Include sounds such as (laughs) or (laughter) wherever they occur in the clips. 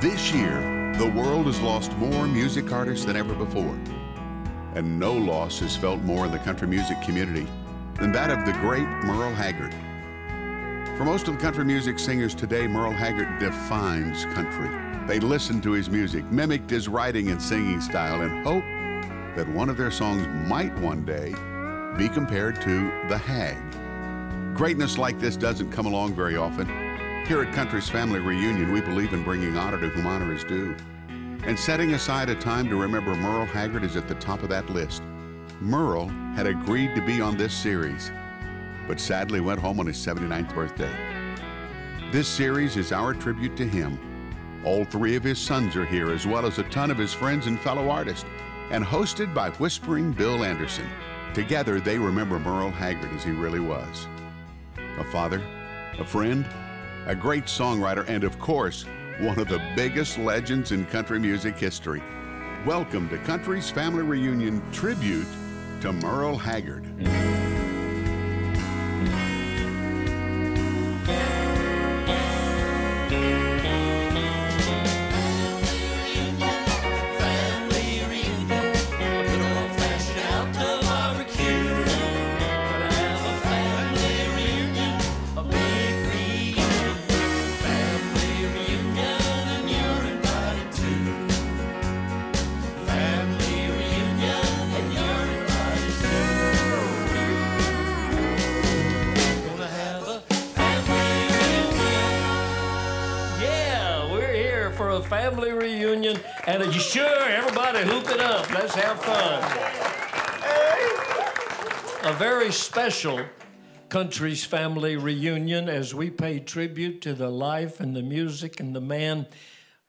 This year, the world has lost more music artists than ever before. And no loss is felt more in the country music community than that of the great Merle Haggard. For most of the country music singers today, Merle Haggard defines country. They listened to his music, mimicked his writing and singing style, and hope that one of their songs might one day be compared to The Hag. Greatness like this doesn't come along very often. Here at Country's Family Reunion, we believe in bringing honor to whom honor is due. And setting aside a time to remember Merle Haggard is at the top of that list. Merle had agreed to be on this series, but sadly went home on his 79th birthday. This series is our tribute to him. All three of his sons are here, as well as a ton of his friends and fellow artists, and hosted by Whispering Bill Anderson. Together, they remember Merle Haggard as he really was a father, a friend, a great songwriter, and of course, one of the biggest legends in country music history. Welcome to Country's Family Reunion Tribute to Merle Haggard. Have fun. A very special country's family reunion as we pay tribute to the life and the music and the man,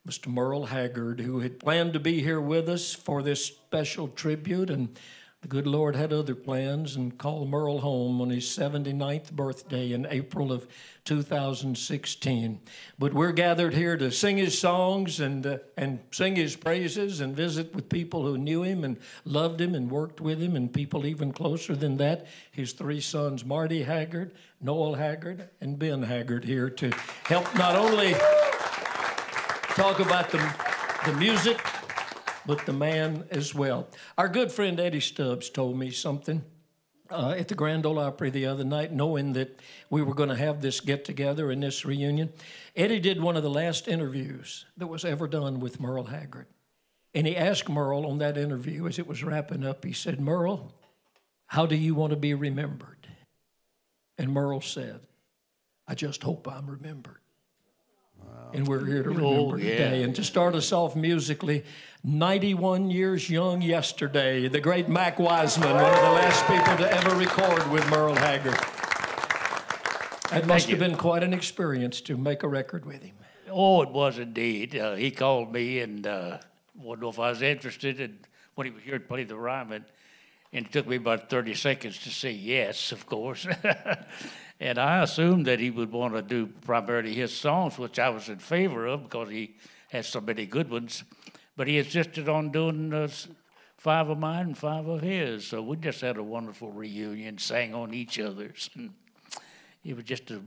Mr. Merle Haggard, who had planned to be here with us for this special tribute and. The good Lord had other plans and called Merle home on his 79th birthday in April of 2016. But we're gathered here to sing his songs and, uh, and sing his praises and visit with people who knew him and loved him and worked with him, and people even closer than that. His three sons, Marty Haggard, Noel Haggard, and Ben Haggard, here to help not only talk about the, the music but the man as well. Our good friend Eddie Stubbs told me something uh, at the Grand Ole Opry the other night, knowing that we were going to have this get together and this reunion. Eddie did one of the last interviews that was ever done with Merle Haggard. And he asked Merle on that interview as it was wrapping up, he said, Merle, how do you want to be remembered? And Merle said, I just hope I'm remembered. And we're here to remember Oh, yeah. today. And to start us off musically, 91 years young yesterday, the great Mac Wiseman, one of the last people to ever record with Merle Haggard. It must have been quite an experience to make a record with him. Oh, it was indeed. Uh, he called me and uh, wanted to know if I was interested. And when he was here to play the Ryman, and it took me about 30 seconds to say yes, of course. (laughs) and I assumed that he would want to do primarily his songs, which I was in favor of because he has so many good ones. But he insisted on doing uh, five of mine and five of his. So we just had a wonderful reunion, sang on each other's. (laughs) And it was just a, a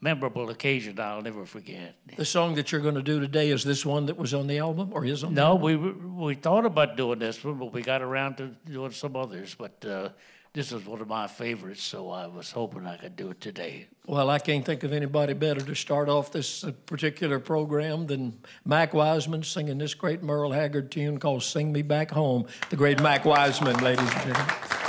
memorable occasion I'll never forget. The song that you're going to do today is this one that was on the album, or is on? No, we we thought about doing this one, but we got around to doing some others. But uh, this is one of my favorites, so I was hoping I could do it today. Well, I can't think of anybody better to start off this uh, particular program than Mac Wiseman singing this great Merle Haggard tune called "Sing Me Back Home." The great Mac Wiseman, ladies and gentlemen.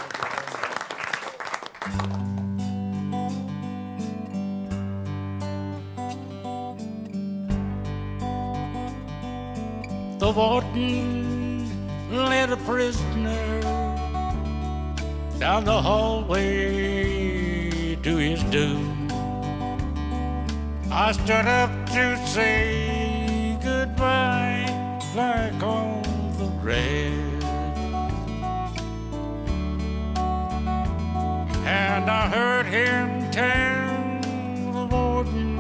The warden led a prisoner down the hallway to his doom. I stood up to say goodbye like all the rest. And I heard him tell the warden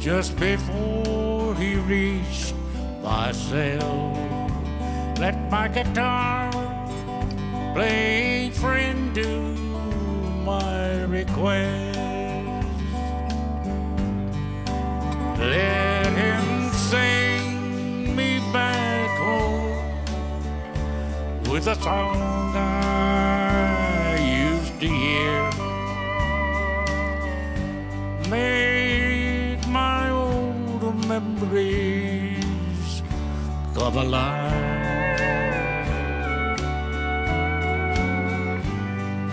just before he reached myself. Let my guitar play, friend do my request. Let him sing me back home with a song I used to hear. Make my old memories come alive.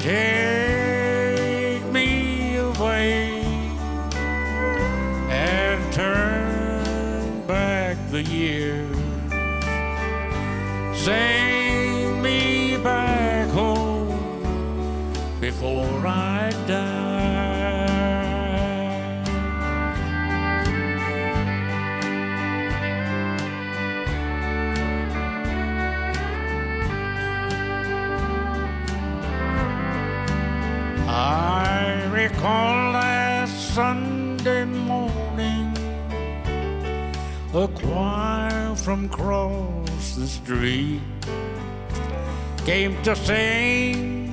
Take me away and turn back the years. Sing me back home before I die. From across the street came to sing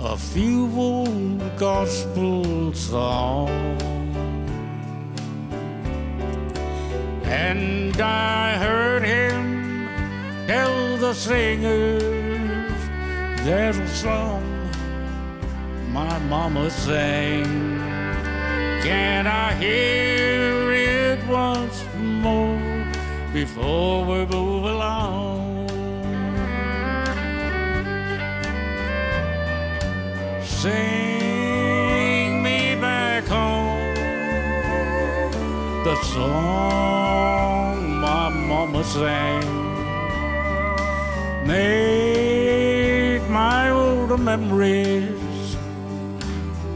a few old gospel songs. And I heard him tell the singers there's a song my mama sang. Can I hear before we move along? Sing me back home the song my mama sang. Make my old memories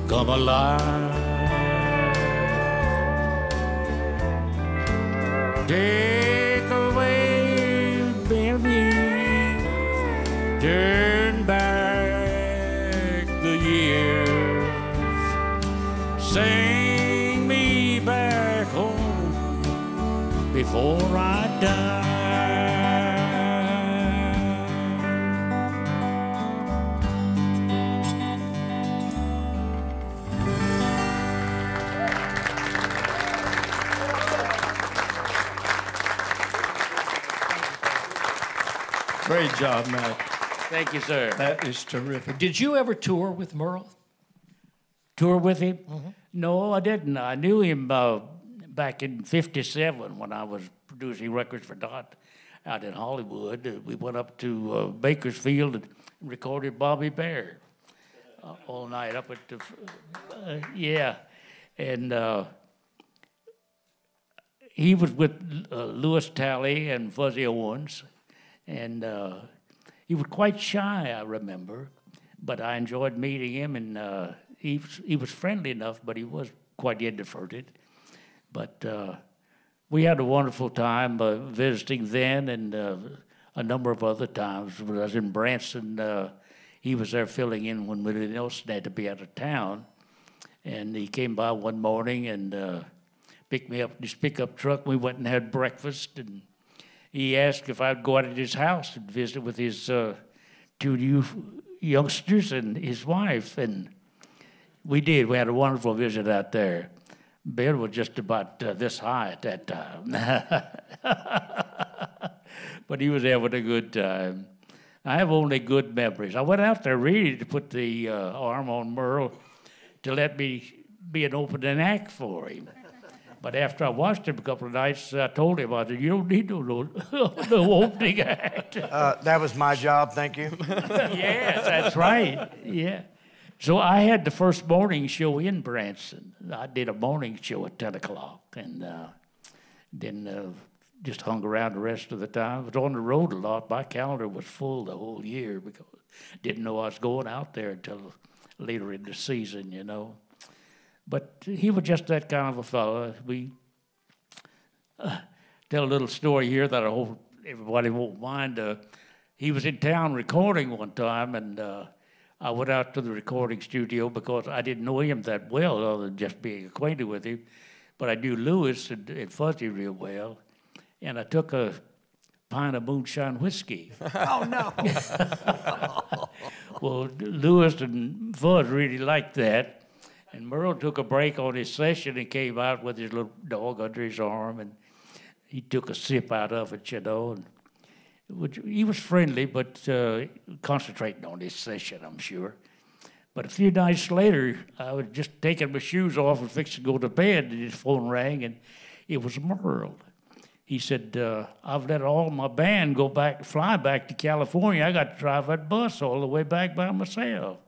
come alive. Take turn back the years, sing me back home before I die. Great job, Matt. Thank you, sir. That is terrific. Did you ever tour with Merle? tour with him? No, I didn't. I knew him uh, back in '57 when I was producing records for Dot out in Hollywood. Uh, we went up to uh, Bakersfield and recorded Bobby Bare uh, all night up at the uh, yeah, and uh, he was with uh, Lewis Talley and Fuzzy Owens, and uh, he was quite shy, I remember, but I enjoyed meeting him, and uh, he was, he was friendly enough, but he was quite introverted. But uh, we had a wonderful time uh, visiting then, and uh, a number of other times. When I was in Branson, uh, he was there filling in when Willie Nelson had to be out of town, and he came by one morning and uh, picked me up in his pickup truck. We went and had breakfast, and he asked if I'd go out at his house and visit with his uh, two youngsters and his wife, and we did. We had a wonderful visit out there. Ben was just about uh, this high at that time, (laughs) but he was having a good time. I have only good memories. I went out there really to put the uh, arm on Merle to let me be an opening act for him. But after I watched him a couple of nights, I told him, I said, you don't need no, no, (laughs) no opening act. (laughs) Uh, that was my job, thank you. (laughs) yes, that's right. Yeah. So I had the first morning show in Branson. I did a morning show at 10 o'clock and uh, then uh, just hung around the rest of the time. I was on the road a lot. My calendar was full the whole year because I didn't know I was going out there until later in the season, you know. But he was just that kind of a fellow. We uh, tell a little story here that I hope everybody won't mind. Uh, he was in town recording one time, and uh, I went out to the recording studio because I didn't know him that well, other than just being acquainted with him. But I knew Lewis and, and Fuzzy real well, and I took a pint of moonshine whiskey. (laughs) Oh, no. (laughs) Well, Lewis and Fuzz really liked that. And Merle took a break on his session and came out with his little dog under his arm, and he took a sip out of it, you know. And which he was friendly, but uh, concentrating on his session, I'm sure. But a few nights later, I was just taking my shoes off and fixing to go to bed, and his phone rang, and it was Merle. He said, uh, I've let all my band go back, fly back to California. I got to drive that bus all the way back by myself.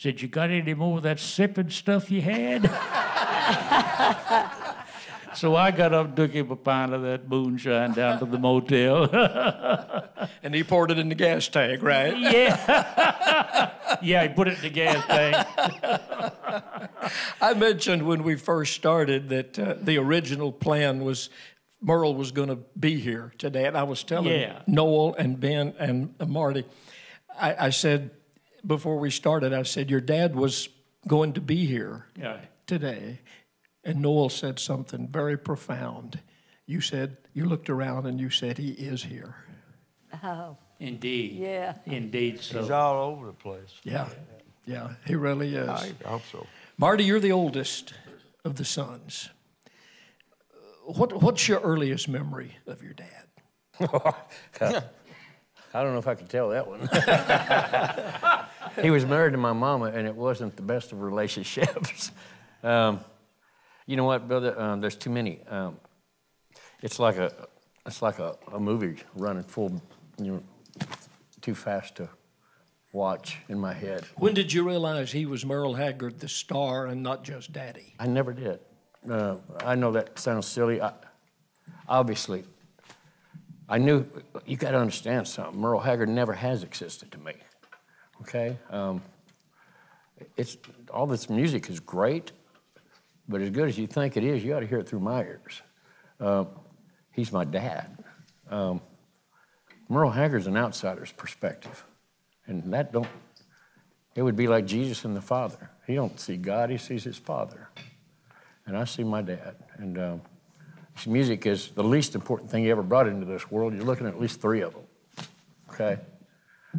Said, You got any more of that sipping stuff you had? (laughs) so I got up and took him a pint of that moonshine down to the motel. (laughs) And he poured it in the gas tank, right? (laughs) yeah. yeah, he put it in the gas tank. I mentioned when we first started that uh, the original plan was Merle was going to be here today. And I was telling Yeah. Noel and Ben and Marty, I, I said, before we started, I said, Your dad was going to be here Yeah. today. And Noel said something very profound. You said, You looked around and you said, He is here. Oh, Indeed. Yeah. Indeed. So. He's all over the place. Yeah, yeah, he really is. I hope so. Marty, you're the oldest of the sons. What, what's your earliest memory of your dad? (laughs) I don't know if I could tell that one. (laughs) he was married to my mama, and it wasn't the best of relationships. (laughs) um, you know what, brother? Um, there's too many. Um, it's like a, it's like a, a movie running full, you know, too fast to watch in my head. When did you realize he was Merle Haggard, the star, and not just daddy? I never did. Uh, I know that sounds silly. I, obviously, I knew you got to understand something. Merle Haggard never has existed to me. Okay, um, it's all this music is great, but as good as you think it is, you got to hear it through my ears. Uh, he's my dad. Um, Merle Haggard's an outsider's perspective, and that don't. It would be like Jesus and the Father. He don't see God; he sees his Father and I see my dad. And um, music is the least important thing he ever brought into this world. You're looking at at least three of them. Okay,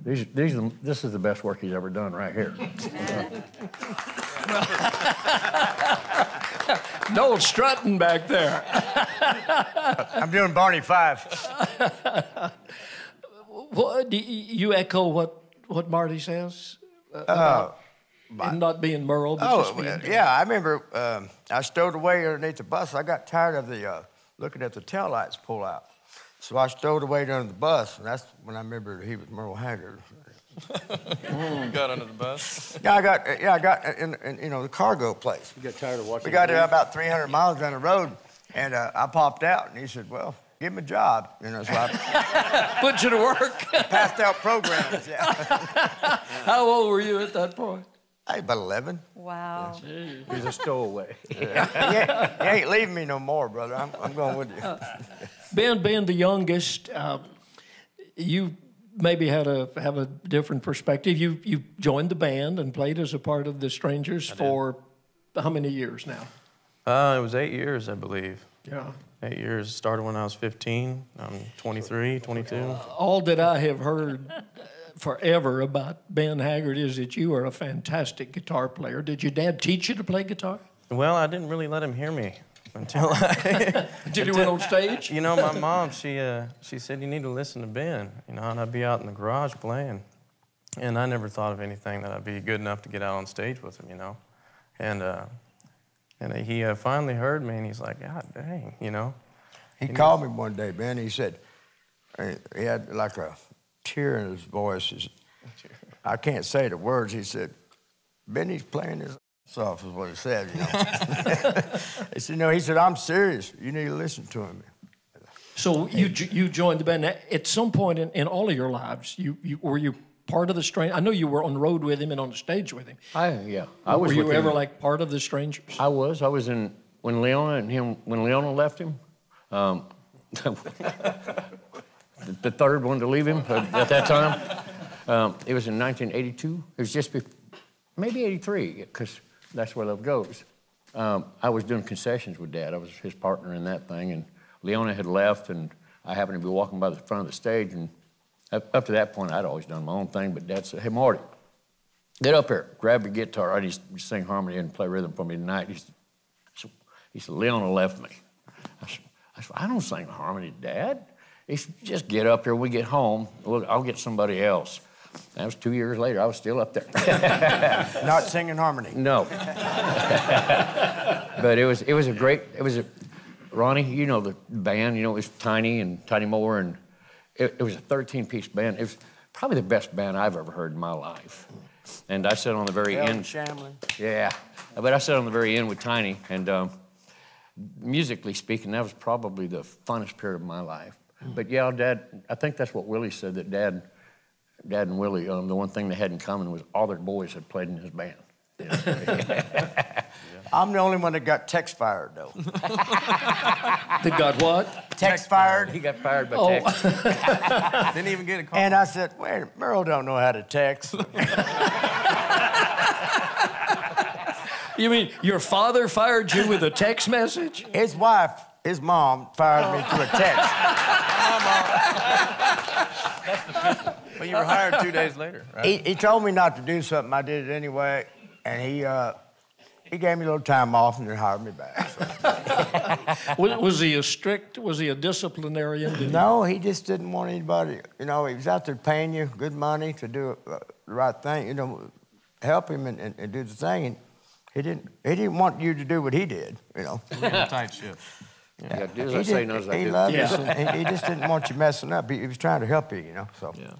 these, these, are, this is the best work he's ever done right here. (laughs) Noel strutting back there. I'm doing Barney Fife. (laughs) What, do you echo what, what Marty says? Uh, about him not being Merle, but just Oh, being yeah, I remember um, I stowed away underneath the bus. I got tired of the uh, looking at the taillights pull out. So I stowed away under the bus, and that's when I remember he was Merle Haggard. You got under the bus? Yeah, I got yeah, I got in, in you know the cargo place. You got tired of watching? We got there about 300 miles down the road, and uh, I popped out, and he said, "Well, give him a job." You know, so I (laughs) Put you to work. (laughs) passed out programs. Yeah, (laughs) How old were you at that point? I was about 11. wow. He's a stowaway. He ain't, he ain't leaving me no more, brother. I'm, I'm going with you. (laughs) Ben, being the youngest, uh, you maybe had a have a different perspective. You you joined the band and played as a part of the Strangers for how many years now? Uh, it was eight years, I believe. Yeah. Eight years. Started when I was 15. I'm 23, 22. All that I have heard forever about Ben Haggard is that you are a fantastic guitar player. Did your dad teach you to play guitar? Well, I didn't really let him hear me until (laughs) I. Did he went on stage? you know, my mom, she, uh, she said, you need to listen to Ben. You know, and I'd be out in the garage playing. And I never thought of anything that I'd be good enough to get out on stage with him, you know. And, uh, and he uh, finally heard me and he's like, God dang, you know. He called me one day, Ben. He said, uh, he had like a tear in his voice. He said, (laughs) I can't say the words. He said, Benny's playing his ass off, is what he said. You know? (laughs) (laughs) he said, No, he said, I'm serious. You need to listen to him. So you you joined the band at some point in, in all of your lives. You, you were you part of the Strangers? I know you were on the road with him and on the stage with him. I yeah. I was were you ever him. like part of the Strangers? I was. I was in when Leona and him when Leona left him. Um, the, third one to leave him at, at that time. Um, it was in 1982. It was just be, maybe 83 because that's where love goes. Um, I was doing concessions with Dad. I was his partner in that thing, and Leona had left, and I happened to be walking by the front of the stage, and up, up to that point, I'd always done my own thing. But Dad said, "Hey, Marty, get up here, grab your guitar. I to sing harmony and play rhythm for me tonight." He said, he said, Leona left me. I said, I don't sing harmony, Dad. He said, just get up here. We get home, we'll, I'll get somebody else. That was two years later. I was still up there. (laughs) Not singing harmony. no. but it was it was a great it was a Ronnie, you know the band, you know it was Tiny and Tiny Moore and it, it was a 13 piece band. It was probably the best band I've ever heard in my life. And I sat on the very Eldon end. Shamblin. Yeah, but I sat on the very end with Tiny, and um, musically speaking, that was probably the funnest period of my life. But yeah, Dad, I think that's what Willie said that Dad, Dad and Willie, um, the one thing they had in common was all their boys had played in his band. I'm the only one that got text fired, though. (laughs) They got what? Text fired. He got fired by Oh. text. (laughs) Didn't even get a call. And I said, wait, Merle don't know how to text. You mean your father fired you with a text message? His wife, his mom, fired me through a text. (laughs) But you were hired two days later, right? He, he told me not to do something. I did it anyway. And he, uh, he gave me a little time off and then hired me back. So. (laughs) Was, was he a strict? Was he a disciplinarian? Did he- No, he just didn't want anybody. You know, he was out there paying you good money to do uh, the right thing. You know, help him and, and, and do the thing. And he didn't. He didn't want you to do what he did. You know. Tight ship. Yeah, do as he I say, did- I he do. loved Yeah. us. And he, he just didn't want you messing up. He, he was trying to help you. You know. So. Yeah.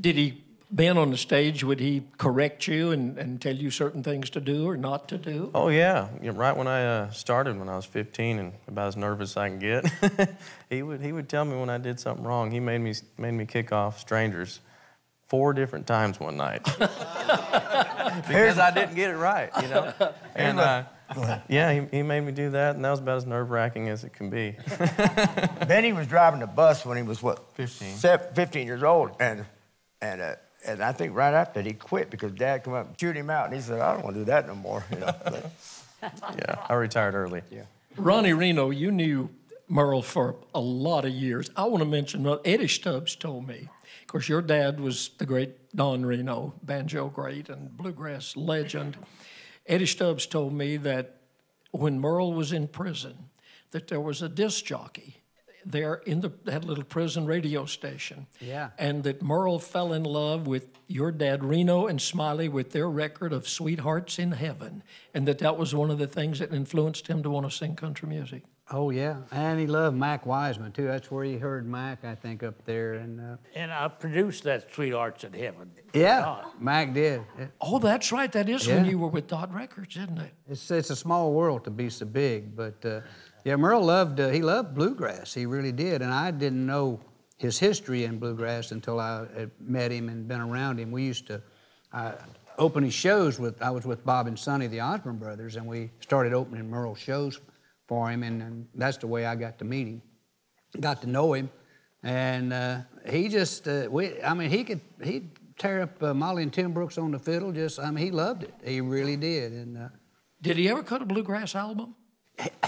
Did he, being on the stage, would he correct you and, and tell you certain things to do or not to do? Oh yeah, You know, right when I uh, started when I was 15 and about as nervous as I can get, (laughs) he would he would tell me when I did something wrong. He made me made me kick off strangers four different times one night (laughs) because I didn't get it right, you know. (laughs) And uh, (laughs) yeah, he, he made me do that, and that was about as nerve wracking as it can be. (laughs) Benny was driving the bus when he was what? 15. Sev- 15 years old, and and uh, and I think right after that he quit because Dad come up and chewed him out, and he said, "I don't want to do that no more." You know. But, (laughs) yeah, I retired early. yeah. Ronnie Reno, you knew Merle for a lot of years. I want to mention what Eddie Stubbs told me. Of course, your dad was the great Don Reno, banjo great and bluegrass legend. Eddie Stubbs told me that when Merle was in prison, that there was a disc jockey there in the that little prison radio station. Yeah. And that Merle fell in love with your dad Reno and Smiley with their record of Sweethearts in Heaven, and that that was one of the things that influenced him to want to sing country music. Oh yeah, and he loved Mac Wiseman too. That's where he heard Mac, I think, up there. And uh, And I produced that Sweethearts in Heaven. yeah, Mac did. It- Oh, that's right. That is when you were with Dot Records, isn't it? It's it's a small world to be so big, but uh, yeah, Merle loved uh, he loved bluegrass. He really did, and I didn't know his history in bluegrass until I had met him and been around him. We used to uh, open his shows with I was with Bob and Sonny, the Osborne brothers, and we started opening Merle shows for him, and, and that's the way I got to meet him, got to know him, and uh, he just uh, we I mean he could he'd tear up uh, Molly and Tim Brooks on the fiddle. Just I mean he loved it. He really did, and. Uh, Did he ever cut a bluegrass album?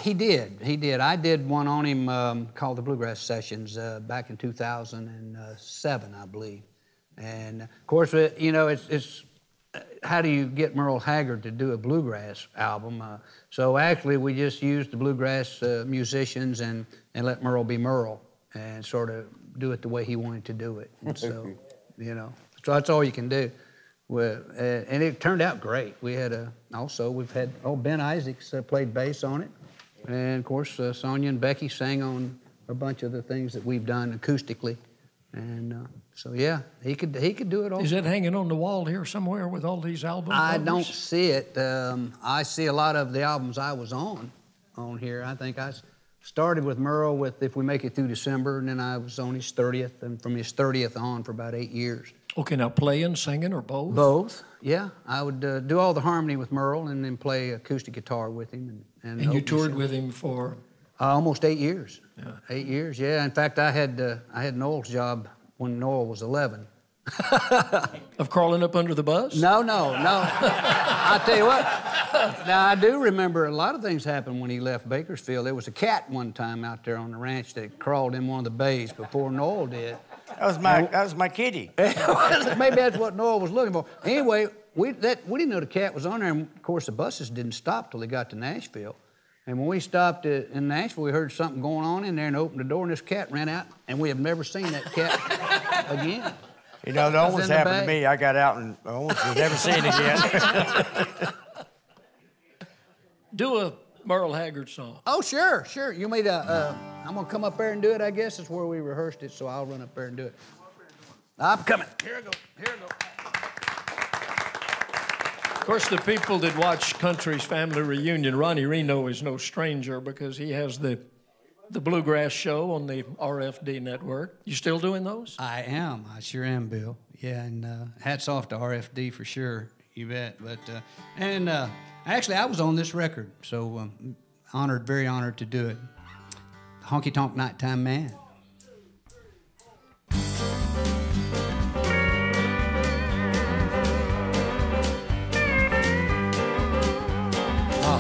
he did. He did. I did one on him um, called the Bluegrass Sessions uh, back in 2007, I believe. And of course, uh, you know, it's, it's uh, how do you get Merle Haggard to do a bluegrass album? Uh, so actually, we just used the bluegrass uh, musicians and, and let Merle be Merle and sort of do it the way he wanted to do it. And so, (laughs) you know, so that's all you can do. Well, uh, and it turned out great. We had a, also we've had oh Ben Isaacs uh, played bass on it, and of course uh, Sonya and Becky sang on a bunch of the things that we've done acoustically, and uh, so yeah, he could he could do it all. Is it hanging on the wall here somewhere with all these albums? I don't see it. Um, I see a lot of the albums I was on on here. I think I started with Merle with If We Make It Through December, and then I was on his 30th, and from his 30th on for about eight years. Okay, now playing, singing, or both? Both, yeah. I would uh, do all the harmony with Merle and then play acoustic guitar with him. And, and, And you toured with him for. Uh, almost eight years. Yeah. Eight years, yeah. In fact, I had uh, I had Noel's job when Noel was 11. (laughs) Of crawling up under the bus? No, no, no. I tell you what. Now I do remember a lot of things happened when he left Bakersfield. There was a cat one time out there on the ranch that crawled in one of the bays before Noel did. That was my that was my kitty. (laughs) Maybe that's what Noel was looking for. Anyway, we that we didn't know the cat was on there, and of course the buses didn't stop till they got to Nashville. And when we stopped at, in Nashville, we heard something going on in there and opened the door, and this cat ran out, and we have never seen that cat (laughs) again. You know, that was almost happened bag. to me. I got out and I almost was never seen again. (laughs) Do a Merle Haggard song. Oh, sure, sure. You made a. Uh, I'm gonna come up there and do it. I guess it's where we rehearsed it, so I'll run up there and do it. I'm coming. Here I go. Here I go. Of course, the people that watch Country's Family Reunion, Ronnie Reno is no stranger because he has the the bluegrass show on the RFD network. You still doing those? I am. I sure am, Bill. Yeah, and uh, hats off to RFD for sure. You bet. But uh, and uh, actually, I was on this record, so um, honored, very honored to do it. Honky Tonk Nighttime Man.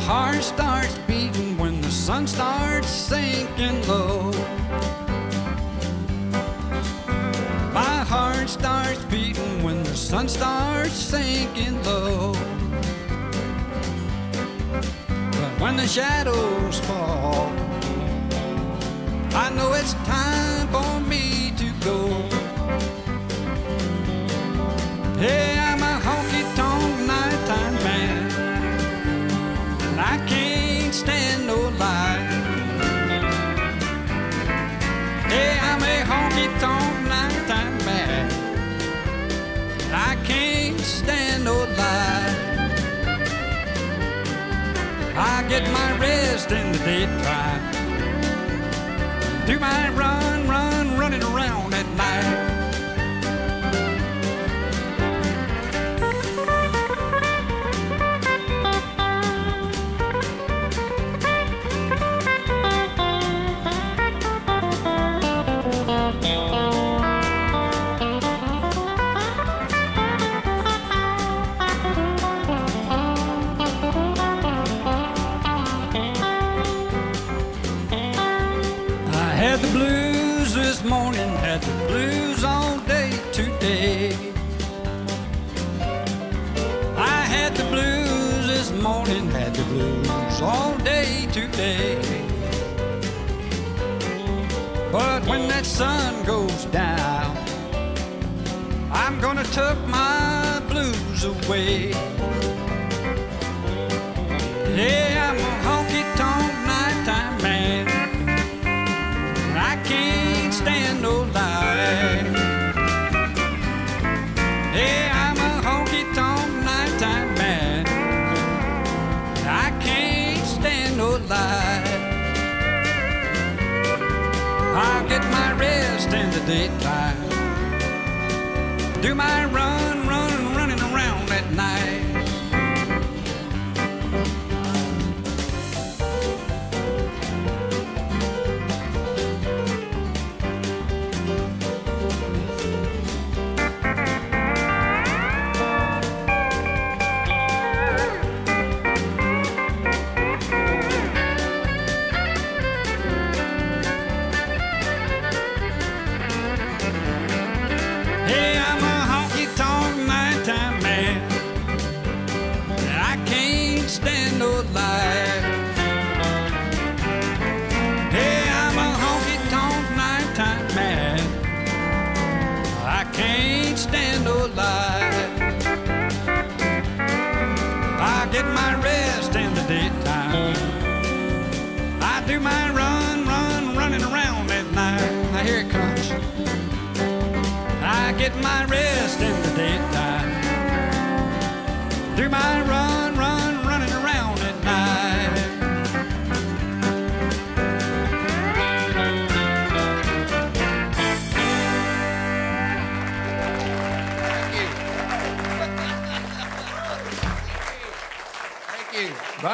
Heart starts beating when the sun starts sinking low. My heart starts beating when the sun starts sinking low. But when the shadows fall, I know it's time for me to go. Hey, get my rest in the daytime. Do my run, run, running around at night. Morning, had the blues all day today. But when that sun goes down, I'm gonna tuck my blues away. Yeah, daytime. Do my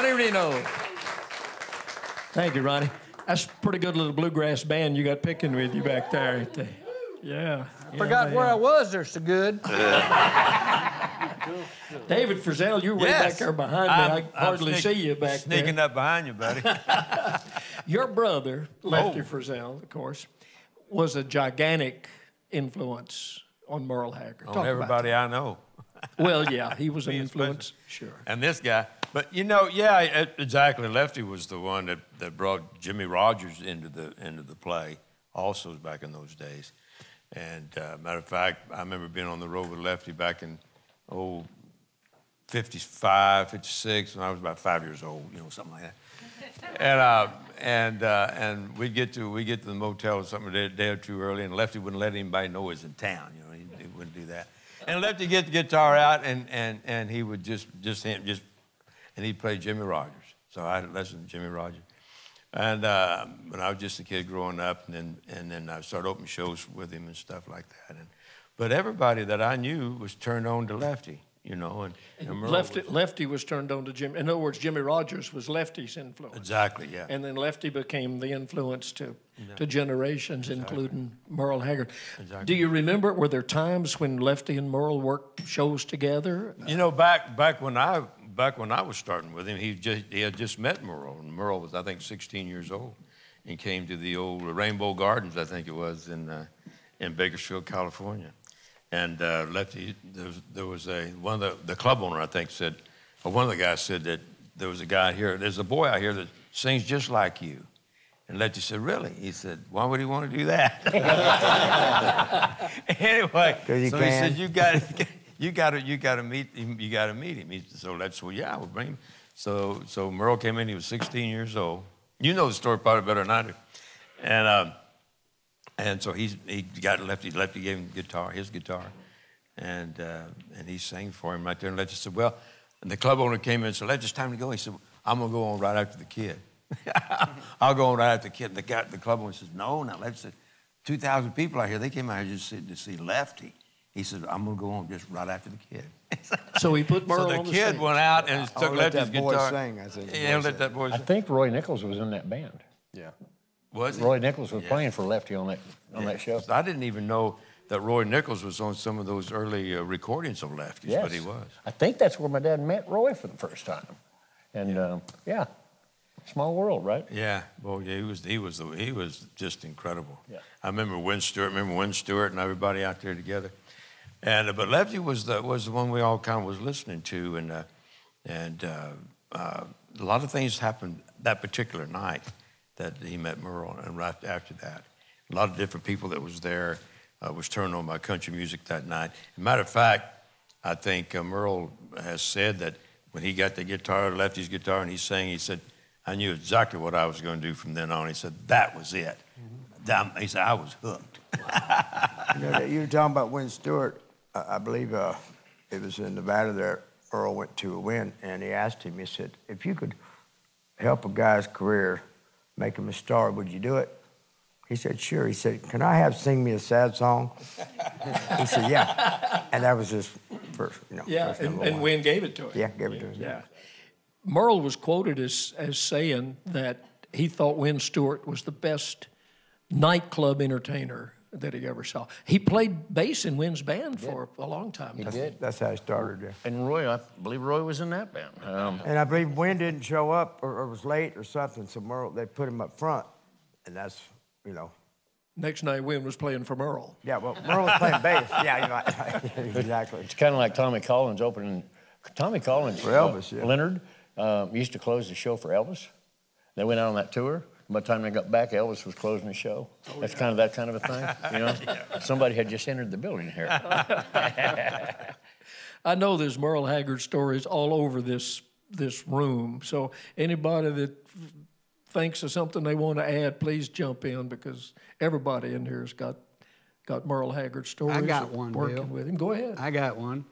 Ronnie Reno. Thank you, Ronnie. That's a pretty good little bluegrass band you got picking with you back there, ain't they? Yeah. yeah, Forgot they where I was. They're so good. (laughs) David Frizzell, you're way back there behind me. I I'm- I'm hardly sneak- see you back Sneaking there. up behind you, buddy. (laughs) Your brother, Lefty Oh. Frizzell, of course, was a gigantic influence on Merle Haggard. Talk On about everybody I know. Well, yeah, he was (laughs) an influence. Sure. And this guy, But you know, yeah, exactly. Lefty was the one that, that brought Jimmie Rodgers into the into the play, also back in those days. And uh, matter of fact, I remember being on the road with Lefty back in oh 55, 56, when I was about five years old, you know, something like that. and uh, and uh, and we'd get to we get to the motel or something a day, day or two early, and Lefty wouldn't let anybody know he was in town. You know, he, he wouldn't do that. And Lefty get the guitar out, and and and he would just just him just, and he'd play Jimmie Rodgers. So I had listened to Jimmie Rodgers. And uh, when I was just a kid growing up, and then and then I started opening shows with him and stuff like that. And but everybody that I knew was turned on to Lefty, you know, and, and Merle Lefty, was- Lefty was turned on to Jimmy. In other words, Jimmie Rodgers was Lefty's influence. exactly, yeah. And then Lefty became the influence to, to generations, including Merle Haggard. Exactly. Do you remember, were there times when Lefty and Merle worked shows together? You know, back back when I back when I was starting with him, he just he had just met Merle, and Merle was I think 16 years old, and came to the old Rainbow Gardens, I think it was in uh, in Bakersfield, California, and uh, Lefty there was, there was a one of the the club owner I think said, or one of the guys said that there was a guy here, there's a boy out here that sings just like you. And Lefty said, Really? He said, Why would he want to do that? (laughs) anyway, so he said, You got to, you got to, you got to meet him. You got to meet him. He, so that's well, yeah, we'll bring him. So, so Merle came in. He was 16 years old. You know the story probably better than I do. And um, and so he's, he got Lefty. Lefty gave him guitar, his guitar, and uh, and he sang for him right there. And Lefty said, "Well," and the club owner came in and said, "Lefty, it's time to go." He said, "I'm gonna go on right after the kid. (laughs) I'll go on right after the kid." And the guy, the club owner says, "No, Lefty said, 2,000 people out here. They came out here just to see Lefty." He said, "I'm gonna go on just right after the kid." (laughs) So he put Merle so the on the kid stage. went out and I'll took let Lefty's that boy guitar. sing, I think Yeah, let that boy I think Roy Nichols was in that band. Yeah. Was he? Roy Nichols was Yeah. playing for Lefty on that on that show. I didn't even know that Roy Nichols was on some of those early uh, recordings of Lefty's, Yes. but he was. I think that's where my dad met Roy for the first time. And um, yeah, small world, right? Yeah, well, yeah, he was he was the, he was just incredible. Yeah. I remember Wynn Stewart, remember Wynn Stewart and everybody out there together. And uh, but Lefty was the was the one we all kind of was listening to, and uh, and uh, uh, a lot of things happened that particular night that he met Merle, and right after that, a lot of different people that was there uh, was turned on by country music that night. matter of fact, I think uh, Merle has said that when he got the guitar, Lefty's guitar, and he sang, he said, I knew exactly what I was going to do from then on. He said, that was it. That- He said, I was hooked. (laughs) You know, you were talking about Wynn Stewart. I, I believe uh, it was in Nevada there. Earl went to a Wynn, and he asked him. He said, "If you could help a guy's career, make him a star, would you do it?" He said, "Sure." He said, "Can I have sing me a sad song?" (laughs) he said, "Yeah," and that was his first, you know. Yeah, and, number and one. Wynn gave it to him. Yeah, gave it to him. Yeah. Merle was quoted as, as saying that he thought Wynn Stewart was the best nightclub entertainer that he ever saw. He played bass in Wynn's band for a long time. He did. That's how he started there. And Roy, I believe Roy was in that band. Um, And I believe Wynn didn't show up or, or was late or something, so Merle they put him up front, and that's you know. Next night, Wynn was playing for Merle. Yeah, well, Merle was playing bass. (laughs) Yeah, you're right. (laughs) exactly. it's kind of like Tommy Collins opening. Tommy Collins, For Elvis, yeah. Leonard um, used to close the show for Elvis. They went out on that tour. By the time I got back, Elvis was closing the show. That's kind of that kind of a thing, you know. (laughs) Somebody had just entered the building here. (laughs) I know there's Merle Haggard stories all over this this room. So anybody that thinks of something they want to add, please jump in because everybody in here's got got Merle Haggard stories. I got one, working Bill. with him. Go ahead. I got one.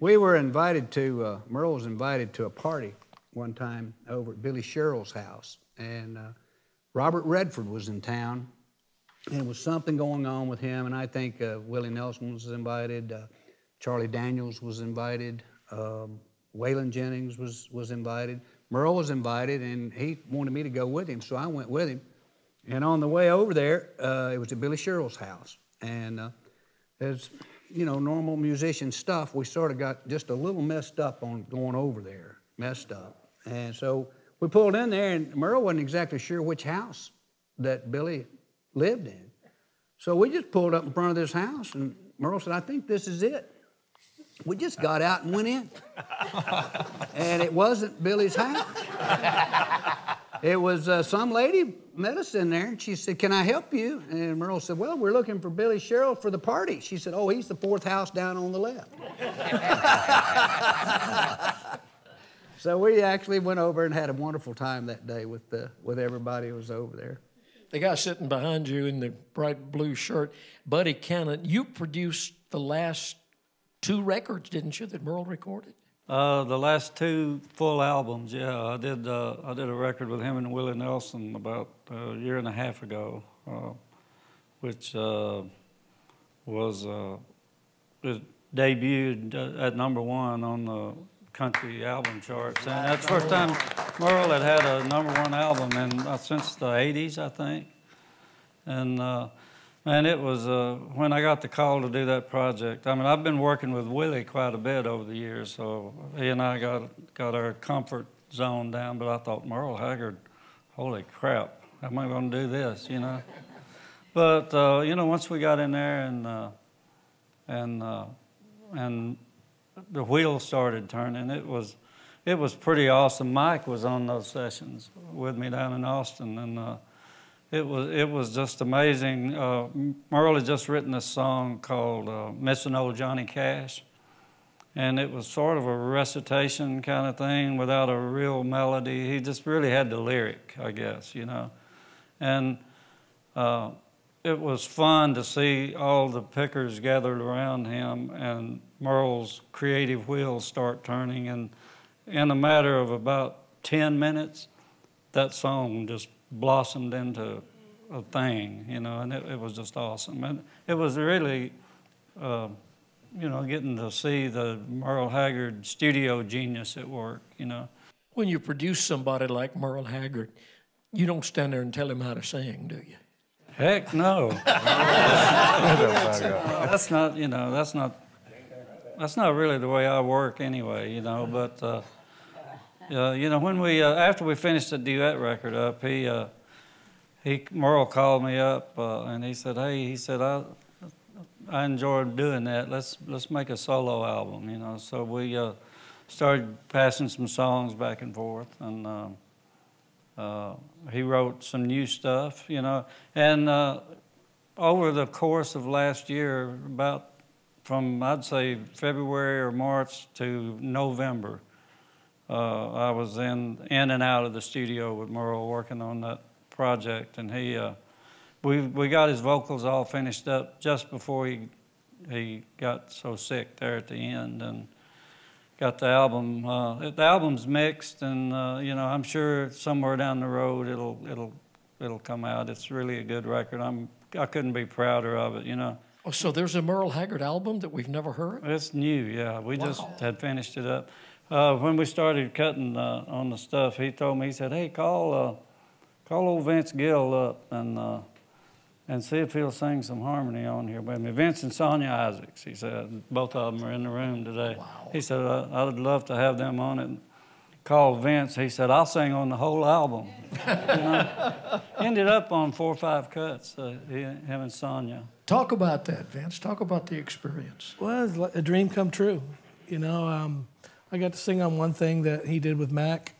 We were invited to, uh, Merle was invited to a party one time over at Billy Sherrill's house. And uh, Robert Redford was in town. And there was something going on with him. And I think uh, Willie Nelson was invited. Uh, Charlie Daniels was invited. Um, Waylon Jennings was, was invited. Merle was invited, and he wanted me to go with him. So I went with him. And on the way over there, uh, it was at Billy Sherrill's house. And uh, as you know, normal musician stuff, we sort of got just a little messed up on going over there, messed up. And so we pulled in there, and Merle wasn't exactly sure which house that Billy lived in. So we just pulled up in front of this house, and Merle said, I think this is it. We just got out and went in. (laughs) and it wasn't Billy's house. It was uh, some lady met us in there, and she said, "Can I help you?" And Merle said, "Well, we're looking for Billy Sherrill for the party." She said, "Oh, he's the fourth house down on the left." (laughs) so we actually went over and had a wonderful time that day with the with everybody who was over there. The guy sitting behind you in the bright blue shirt, Buddy Cannon, you produced the last two records, didn't you, that Merle recorded? Uh, the last two full albums, yeah. I did. Uh, I did a record with him and Willie Nelson about a year and a half ago, uh, which uh, was uh, it debuted uh, at number one on the country album charts, and that's the first time Merle had had a number one album in uh, since the '80s, I think. And uh, man, it was uh, when I got the call to do that project. I mean, I've been working with Willie quite a bit over the years, so he and I got got our comfort zone down. But I thought Merle Haggard, holy crap, how am I going to do this? You know. But uh, you know, once we got in there and uh, and uh, and the wheels started turning, it was it was pretty awesome. Mike was on those sessions with me down in Austin, and uh, it was it was just amazing. Uh, Merle had just written a song called uh, "Missing Old Johnny Cash," and it was sort of a recitation kind of thing without a real melody. He just really had the lyric, I guess, you know, and. Uh, it was fun to see all the pickers gathered around him and Merle's creative wheels start turning. And in a matter of about 10 minutes, that song just blossomed into a thing, you know, and it, it was just awesome. And it was really, uh, you know, getting to see the Merle Haggard studio genius at work, you know. When you produce somebody like Merle Haggard, you don't stand there and tell him how to sing, do you? Heck no. (laughs) that's not, you know, that's not, that's not really the way I work anyway, you know. But, uh, uh, you know, when we, uh, after we finished the duet record up, he, uh, he, Merle called me up uh, and he said, hey, he said, I, I enjoyed doing that. Let's, let's make a solo album, you know. So we uh, started passing some songs back and forth and, um, uh, he wrote some new stuff, you know, and uh, over the course of last year, about from I'd say February or March to November, uh, I was in in and out of the studio with Merle working on that project, and he uh, we we got his vocals all finished up just before he he got so sick there at the end, and got the album. Uh, the album's mixed, and uh, you know, I'm sure somewhere down the road it'll it'll it'll come out. It's really a good record. I'm I couldn't be prouder of it. You know. Oh, so there's a Merle Haggard album that we've never heard. It's new, yeah. We Wow. just had finished it up. Uh, when we started cutting uh, on the stuff, he told me he said, "Hey, call uh, call old Vince Gill up and." And see if he'll sing some harmony on here with me. Vince and Sonya Isaacs, he said. Both of them are in the room today. Wow. He said, I, I would love to have them on it. Called Vince. He said, I'll sing on the whole album. (laughs) you know? Ended up on four or five cuts, uh, he, him and Sonya. Talk about that, Vince. Talk about the experience. Well, it's like a dream come true. You know, um, I got to sing on one thing that he did with Mac,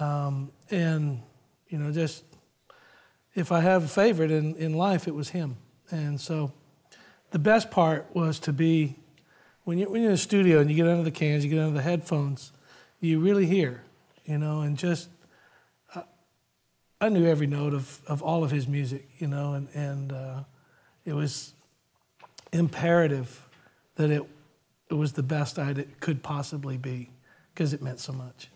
um, and you know, just if I have a favorite in, in life, it was him. And so, the best part was to be when you when you're in the studio and you get under the cans, you get under the headphones, you really hear, you know, and just I, I knew every note of, of all of his music, you know, and and uh, it was imperative that it it was the best I could possibly be because it meant so much.